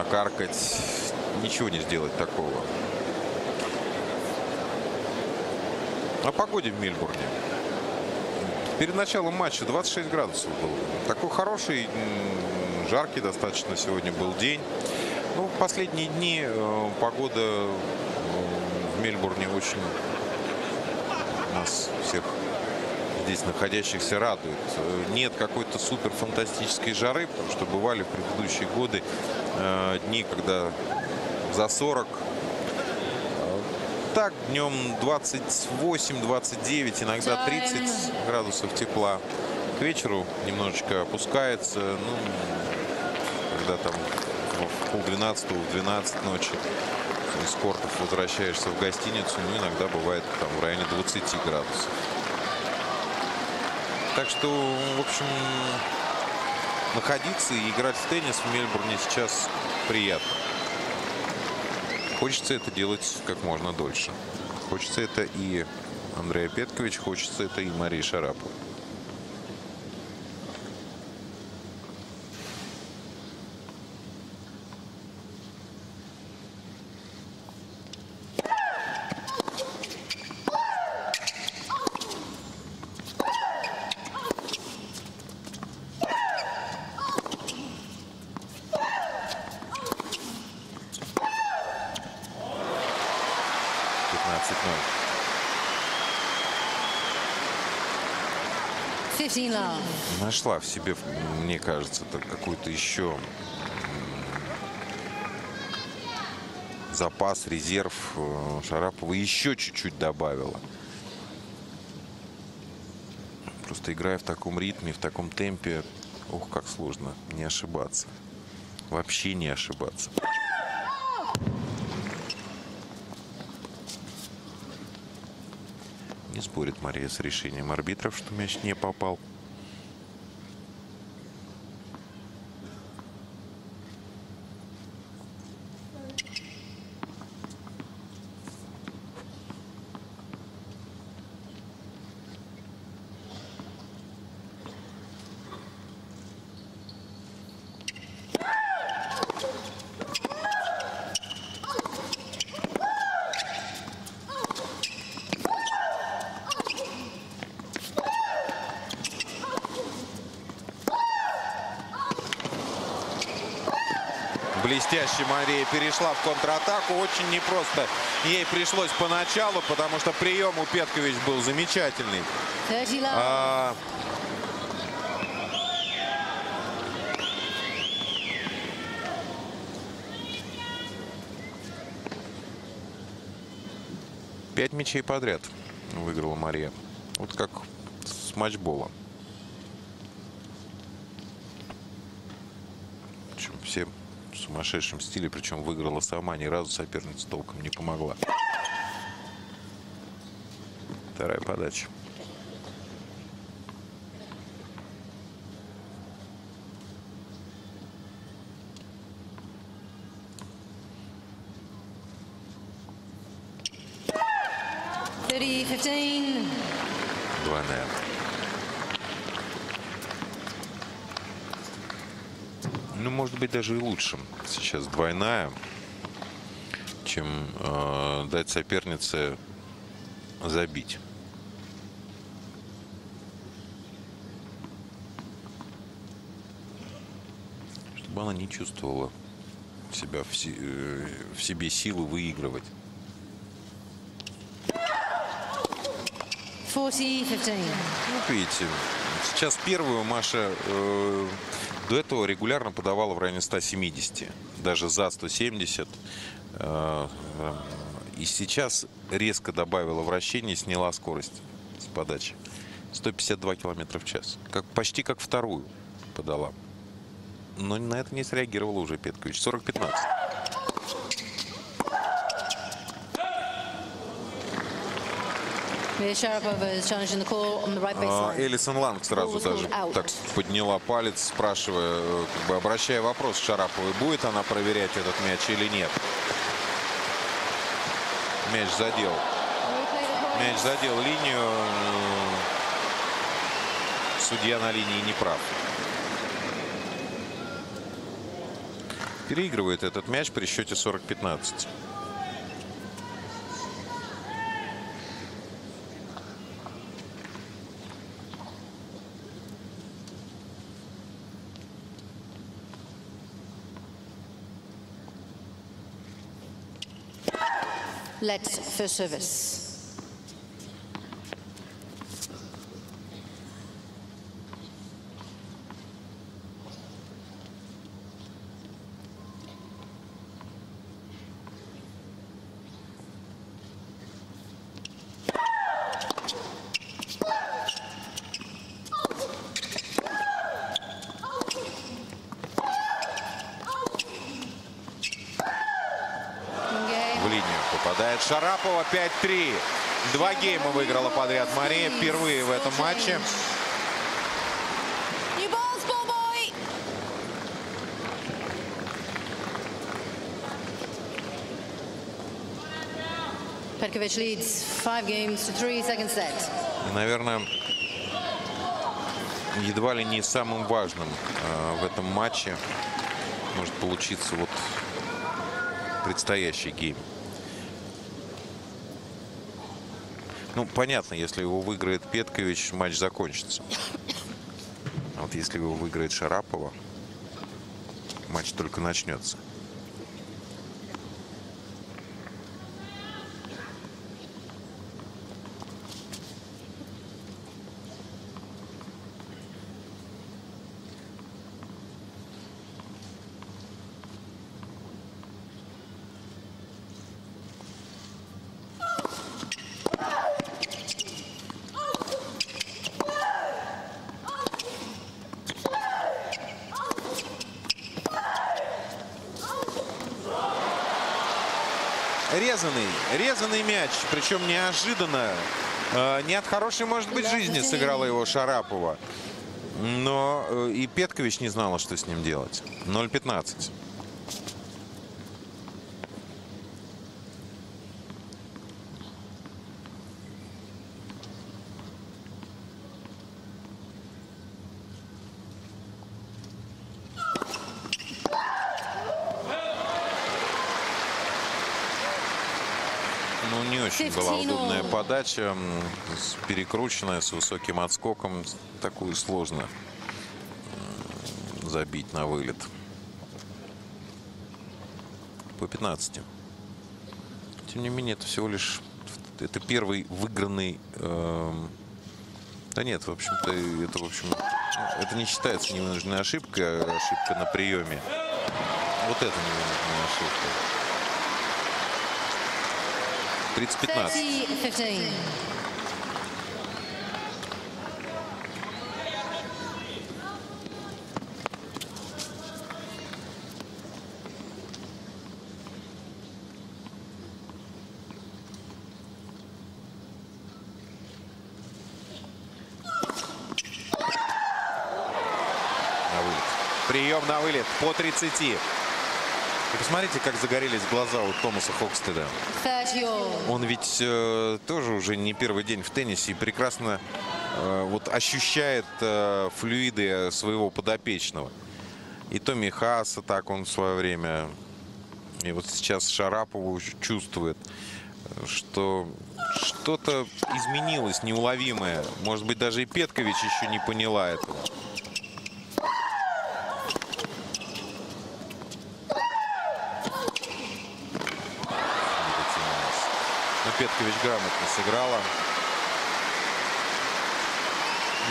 накаркать. Ничего не сделать такого. О погоде в Мельбурне. Перед началом матча 26 градусов было. Такой хороший, жаркий достаточно сегодня был день. Ну, в последние дни э, погода в Мельбурне очень нас всех здесь находящихся радует. Э, нет какой-то супер фантастической жары, потому что бывали в предыдущие годы дни, когда за 40 так, днем 28-29, иногда 30 градусов тепла. К вечеру немножечко опускается. Ну, когда там в полдвенадцатого, в 12 ночи из кортов возвращаешься в гостиницу, ну, иногда бывает там в районе 20 градусов. Так что, в общем, находиться и играть в теннис в Мельбурне сейчас приятно. Хочется это делать как можно дольше. Хочется это и Андрея Петкович, хочется это и Марии Шарапова. 15 love. Нашла в себе, мне кажется, какую-то еще запас, резерв э, Шарапова еще чуть-чуть добавила. Просто играя в таком ритме, в таком темпе, ух, как сложно не ошибаться. Вообще не ошибаться. Не спорит Мария с решением арбитров, что мяч не попал. Блестяще Мария перешла в контратаку. Очень непросто ей пришлось поначалу, потому что прием у Петкович был замечательный. А... Пять мячей подряд выиграла Мария. Вот как с матчбола. Причем все сумасшедшем стиле, причем выиграла сама, ни разу соперница толком не помогла. Вторая подача. Двойная. Ну, может быть, даже и лучше. Сейчас двойная, чем э, дать сопернице забить. Чтобы она не чувствовала себя в, си, э, в себе силы выигрывать. 40-15. Ну, видите, сейчас первую Маша э, до этого регулярно подавала в районе 170, даже за 170. Э, и сейчас резко добавила вращение, сняла скорость с подачи. 152 км в час. Как, почти как вторую подала. Но на это не среагировала уже Петкович. 40-15. Элисон Ланг сразу даже так подняла палец, спрашивая, э, как бы обращая вопрос Шараповой, будет она проверять этот мяч или нет. Мяч задел. Мяч задел линию. Судья на линии не прав. переигрывает этот мяч при счете 40-15. Let's for service. Шарапова 5-3. Два гейма выиграла подряд Мария. Впервые в этом матче. Petkovic leads five games to three, second set. И, наверное, едва ли не самым важным э, в этом матче может получиться вот предстоящий гейм. Ну, понятно, если его выиграет Петкович, матч закончится. А вот если его выиграет Шарапова, матч только начнется. Резанный, резанный мяч, причем неожиданно. Э, Не от хорошей, может быть, жизни сыграла его Шарапова. Но э, и Петкович не знала, что с ним делать. 0-15. Ну, не очень была 15 удобная подача. Перекрученная, с высоким отскоком. Такую сложно забить на вылет. По 15. Тем не менее, это всего лишь... Это первый выигранный... эм, Да нет, в общем-то, это, в общем... ну, Это не считается невынужденной ошибкой, а ошибка на приеме. Вот это невынужденная ошибка. 30-15. 30-15. на вылет. Прием на вылет по 30. И посмотрите, как загорелись глаза у Томаса Хокстеда. 30 all. Он ведь э, тоже уже не первый день в теннисе и прекрасно э, вот ощущает э, флюиды своего подопечного. И Томми Хааса так он в свое время. И вот сейчас Шарапову чувствует, что что-то изменилось неуловимое. Может быть, даже и Петкович еще не поняла этого. не дотянулась. Петкович грамотно сыграла.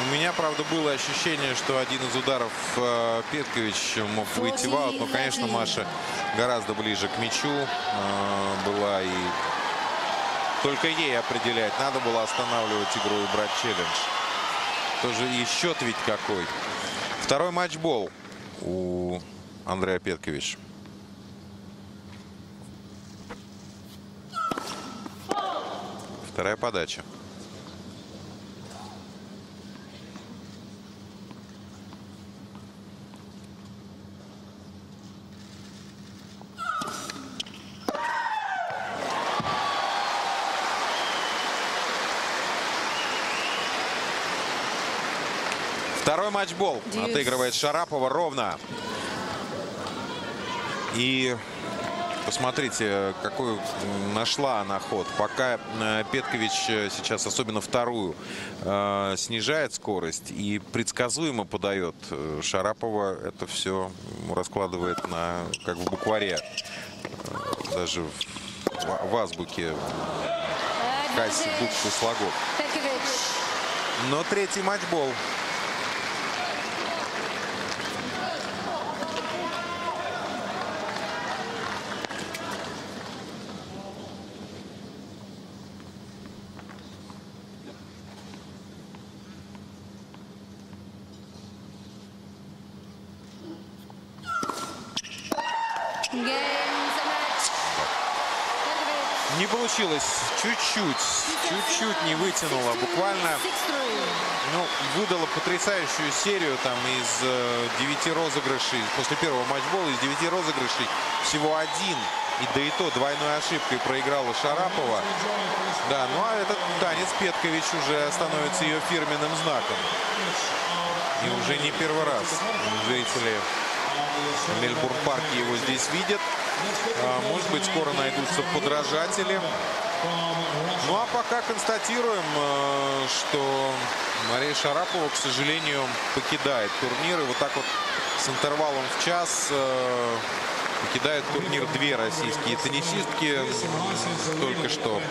У меня, правда, было ощущение, что один из ударов э, Петкович мог выйти в аут. Но, конечно, Маша гораздо ближе к мячу э, была. И только ей определять. Надо было останавливать игру и брать челлендж. Тоже и счет ведь какой. Второй матчбол у Андрея Петковича. Вторая подача. Второй матчбол. Отыгрывает Шарапова ровно. И посмотрите, какой нашла она ход. Пока э, Петкович э, сейчас, особенно вторую, э, снижает скорость и предсказуемо подает, Шарапова это все раскладывает на, как в букваре, даже в, в азбуке кассе букв и слогов. Но третий матчбол. Не получилось. Чуть-чуть. Чуть-чуть не вытянула. Буквально ну, выдала потрясающую серию там из э, девяти розыгрышей. После первого матчбола из девяти розыгрышей всего один. И да и то двойной ошибкой проиграла Шарапова. Да, ну а этот танец Петкович уже становится ее фирменным знаком. И уже не первый раз зрители Мельбурн-парке его здесь видят. А, может быть, скоро найдутся подражатели. Ну а пока констатируем, э, что Мария Шарапова, к сожалению, покидает турнир. И вот так вот с интервалом в час э, покидает турнир две российские теннисистки. Только что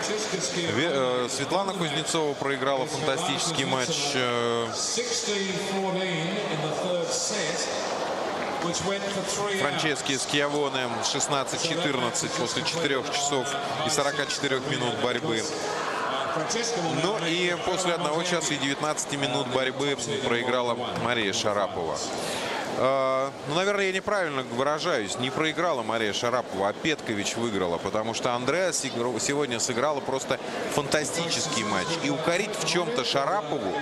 э, Светлана Кузнецова проиграла фантастический матч. Франчески Скиавоне 16-14 после 4 часов и 44 минут борьбы. Ну и после одного часа и 19 минут борьбы проиграла Мария Шарапова. А, ну, наверное, я неправильно выражаюсь. Не проиграла Мария Шарапова, а Петкович выиграла. Потому что Андреа сегодня сыграла просто фантастический матч. И укорить в чем-то Шарапову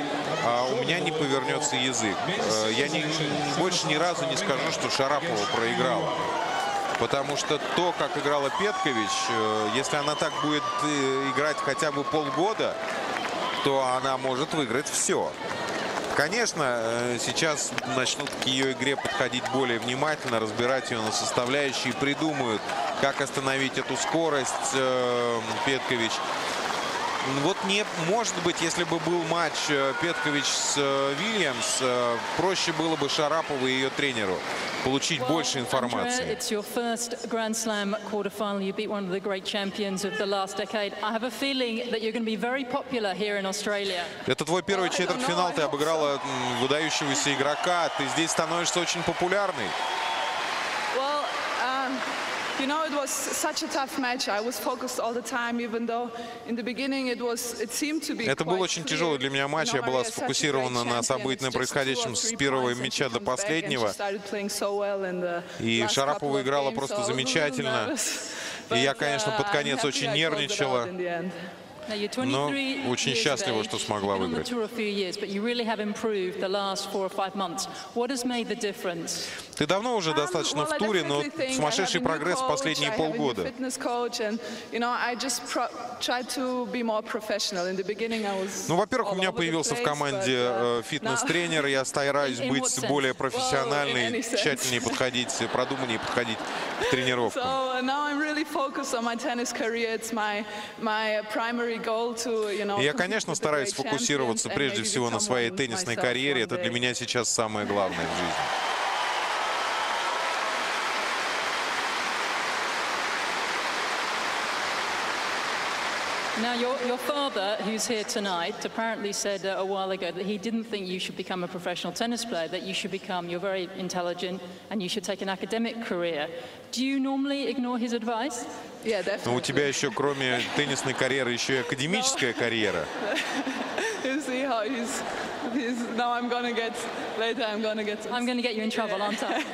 а, у меня не повернется язык. А, я не, больше ни разу не скажу, что Шарапова проиграла. Потому что то, как играла Петкович, э, если она так будет э, играть хотя бы полгода, то она может выиграть все. Конечно, э, сейчас начнут к ее игре подходить более внимательно, разбирать ее на составляющие, придумают, как остановить эту скорость э, Петкович. Вот не может быть, если бы был матч э, Петкович с э, Вильямс, э, проще было бы Шарапову и ее тренеру получить больше информации. Это твой первый четвертьфинал, ты обыграла выдающегося игрока, ты здесь становишься очень популярной. You know, it was such a tough match. I was focused all the time, even though in the beginning it was, it seemed to be Это был очень тяжелый для меня матч. Я была сфокусирована на событиях, происходящем с первого мяча до последнего. И Шарапова играла просто замечательно. И я, конечно, под конец очень нервничала. Но очень счастлива, что смогла выиграть. Ты давно уже достаточно в туре, но сумасшедший прогресс в последние полгода. Ну, во-первых, у меня появился в команде uh, э, фитнес-тренер, я стараюсь быть более профессиональной, тщательнее подходить, продуманнее подходить к тренировкам. Я, конечно, стараюсь фокусироваться прежде всего на своей теннисной карьере. Это для меня сейчас самое главное в жизни. Now, your, your father, who's here tonight, apparently said uh, a while ago that he didn't think you should become a professional tennis player, that you should become, you're very intelligent, and you should take an academic career. Do you normally ignore his advice? Yeah, definitely. Но у тебя еще, кроме теннисной карьеры, еще и академическая карьера. you see how he's, he's, now I'm gonna get, later I'm gonna get... I'm gonna get you in trouble, aren't I?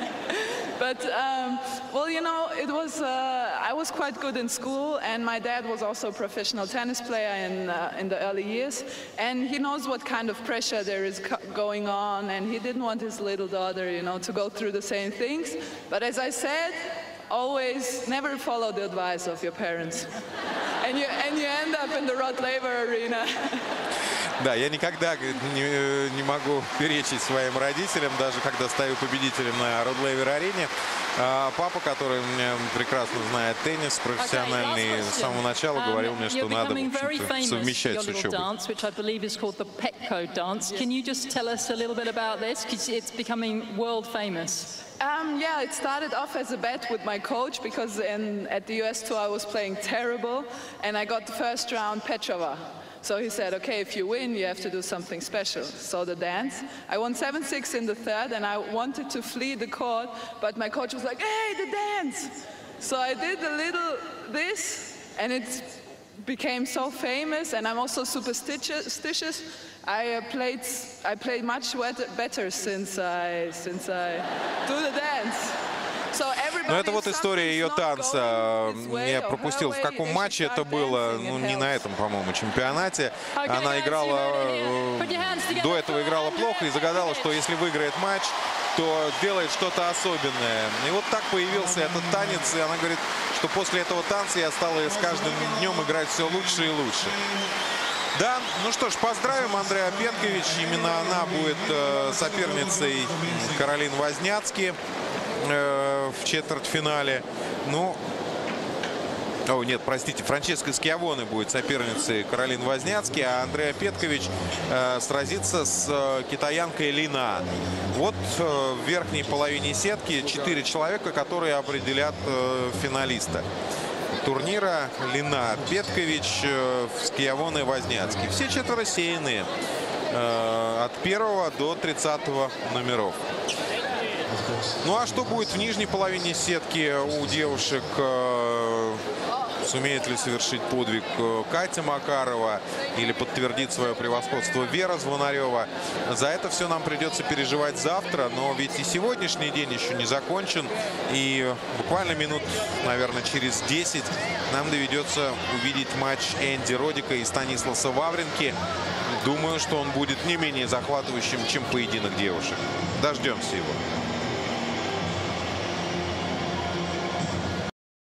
But, um, well, you know, it was, uh, I was quite good in school, and my dad was also a professional tennis player in, uh, in the early years, and he knows what kind of pressure there is going on, and he didn't want his little daughter, you know, to go through the same things. But as I said, always never follow the advice of your parents. and, you, and you end up in the Rod Laver arena. Да, я никогда не, не могу перечить своим родителям, даже когда стою победителем на Родлейвер-арене. А папа, который меня прекрасно знает теннис профессиональный, okay, с самого начала um, говорил мне, что надо совмещать с учебой. Dance, which I believe is called the Petco dance. Can you just tell us a little bit about this? Because it's becoming world famous. Um, yeah, it started off as a bet with my coach because in, at the US tour I was playing terrible and I got the first round Petrova. So he said, okay, if you win, you have to do something special. So the dance. I won 7-6 in the third, and I wanted to flee the court, but my coach was like, hey, the dance. So I did a little this, and it became so famous, and I'm also superstitious. I uh, played, I played much better since I, since I do the dance. Но это вот история ее танца. Я пропустил, в каком матче это было. Ну, не на этом, по-моему, чемпионате. Она играла... Э, до этого играла плохо и загадала, что если выиграет матч, то делает что-то особенное. И вот так появился этот танец. И она говорит, что после этого танца я стала с каждым днем играть все лучше и лучше. Да, ну что ж, поздравим Андрея Пенкович. Именно она будет э, соперницей Каролин Возняцки. Э, в четвертьфинале. Ну, о, нет, простите, Франческа Скиавоне будет соперницей Каролин Возняцки, а Андреа Петкович э, сразится с э, китаянкой Лина. Вот э, в верхней половине сетки четыре человека, которые определят э, финалиста турнира. Лина Петкович, э, Скиавоне Возняцкий. Все четверо сеянные э, от первого до 30 номеров. Ну а что будет в нижней половине сетки у девушек? Э, сумеет ли совершить подвиг э, Катя Макарова или подтвердит свое превосходство Вера Звонарева. За это все нам придется переживать завтра, но ведь и сегодняшний день еще не закончен. И буквально минут, наверное, через 10 нам доведется увидеть матч Энди Родика и Станисласа Вавренки. Думаю, что он будет не менее захватывающим, чем поединок девушек. Дождемся его.